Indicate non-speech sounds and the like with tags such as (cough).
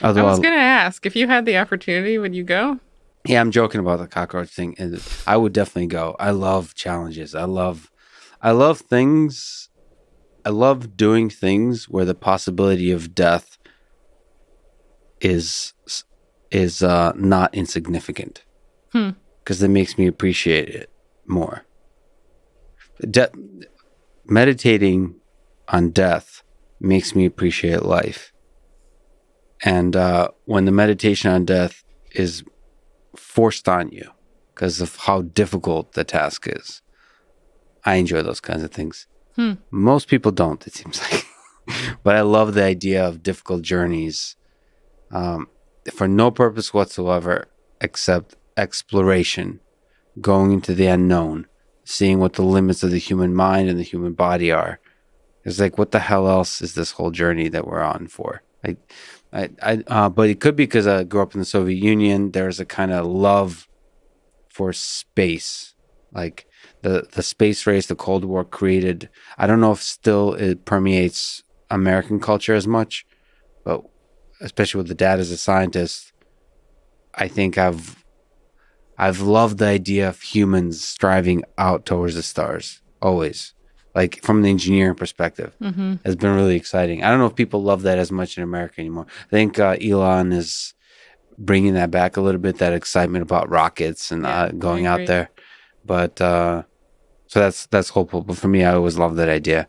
Although I was going to ask if you had the opportunity, would you go? Yeah, I'm joking about the cockroach thing. and I would definitely go. I love challenges. I love, I love things. I love doing things where the possibility of death is is uh, not insignificant. Hmm. Because that makes me appreciate it more. De- meditating on death makes me appreciate life. And uh, when the meditation on death is forced on you because of how difficult the task is. I enjoy those kinds of things. Hmm. Most people don't, it seems (laughs) like. but I love the idea of difficult journeys um, for no purpose whatsoever except exploration, going into the unknown, seeing what the limits of the human mind and the human body are. It's like, what the hell else is this whole journey that we're on for? Like, I, I, uh, but it could be because I grew up in the Soviet Union. There's a kind of love for space, like the the space race, the Cold War created. I don't know if still it permeates American culture as much, but especially with the dad as a scientist, I think I've I've loved the idea of humans striving out towards the stars always, like from the engineering perspective Mm-hmm. has been really exciting. I don't know if people love that as much in America anymore. I think uh, Elon is bringing that back a little bit, that excitement about rockets and Yeah, uh, going out there. But uh, so that's that's hopeful. But for me, I always love that idea.